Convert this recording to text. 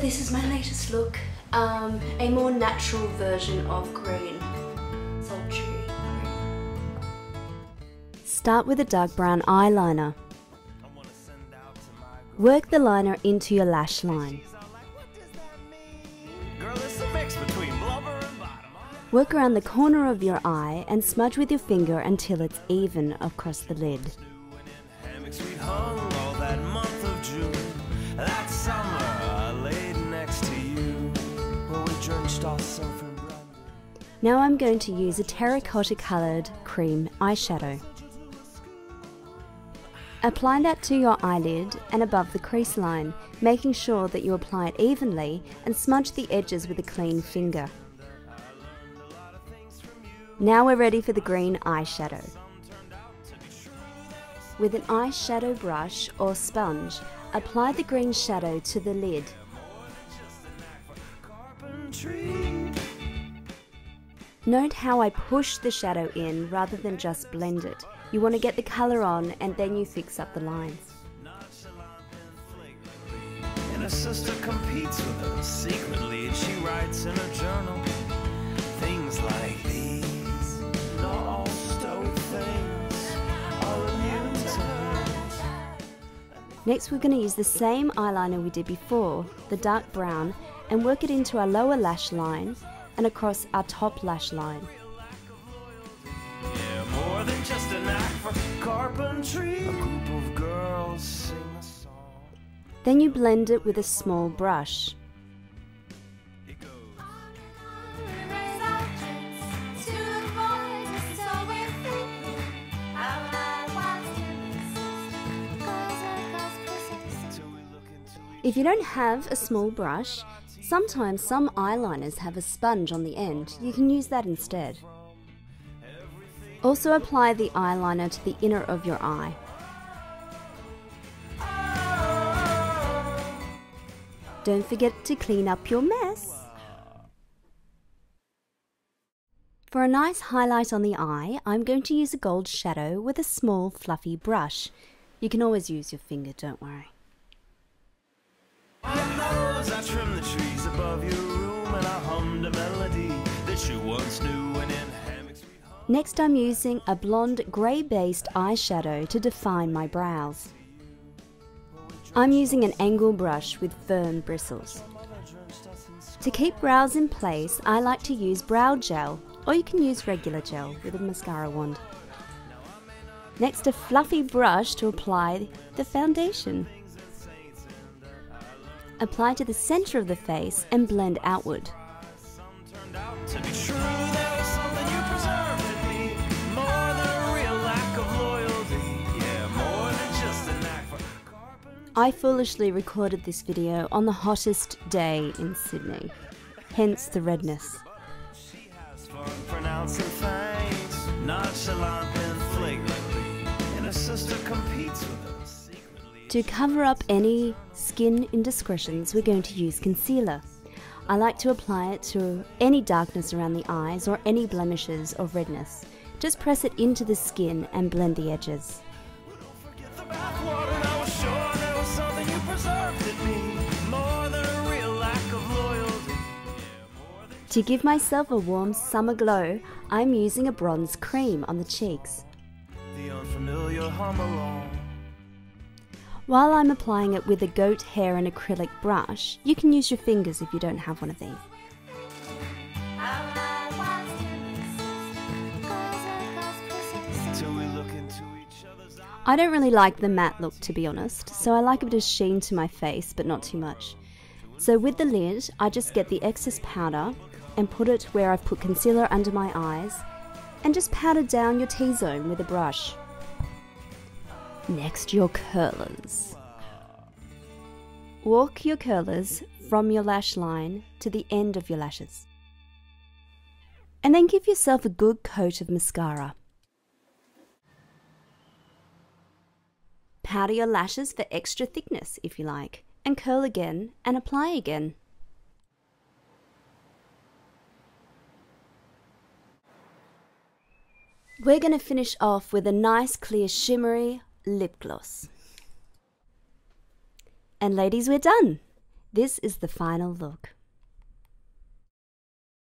This is my latest look, um, a more natural version of green. Sultry green. Start with a dark brown eyeliner. Work the liner into your lash line. Work around the corner of your eye and smudge with your finger until it's even across the lid. Now I'm going to use a terracotta coloured cream eyeshadow. Apply that to your eyelid and above the crease line, making sure that you apply it evenly and smudge the edges with a clean finger. Now we're ready for the green eyeshadow. With an eyeshadow brush or sponge, apply the green shadow to the lid. Note how I push the shadow in rather than just blend it. You want to get the colour on and then you fix up the lines. And her sister competes with secretly and she writes in her journal things like these. Not all stoic things are immune. Next we're going to use the same eyeliner we did before, the dark brown, and work it into our lower lash line and across our top lash line. Then you blend it with a small brush. If you don't have a small brush, Sometimes some eyeliners have a sponge on the end. You can use that instead. Also apply the eyeliner to the inner of your eye. Don't forget to clean up your mess. For a nice highlight on the eye, I'm going to use a gold shadow with a small fluffy brush. You can always use your finger, don't worry. Next I'm using a blonde grey based eyeshadow to define my brows. I'm using an angle brush with firm bristles. To keep brows in place, I like to use brow gel, or you can use regular gel with a mascara wand. Next, a fluffy brush to apply the foundation. Apply to the center of the face and blend outward. I foolishly recorded this video on the hottest day in Sydney, hence the redness. To cover up any skin indiscretions, we're going to use concealer. I like to apply it to any darkness around the eyes or any blemishes or redness. Just press it into the skin and blend the edges. To give myself a warm summer glow, I'm using a bronze cream on the cheeks. The while I'm applying it with a goat hair and acrylic brush, you can use your fingers if you don't have one of these. I don't really like the matte look to be honest, so I like a bit of sheen to my face, but not too much. So with the lid, I just get the excess powder and put it where I've put concealer under my eyes, and just powder down your T-zone with a brush. Next, your curlers. Walk your curlers from your lash line to the end of your lashes. And then give yourself a good coat of mascara. Powder your lashes for extra thickness if you like, and curl again and apply again. We're going to finish off with a nice clear shimmery lip gloss. And ladies, we're done. This is the final look.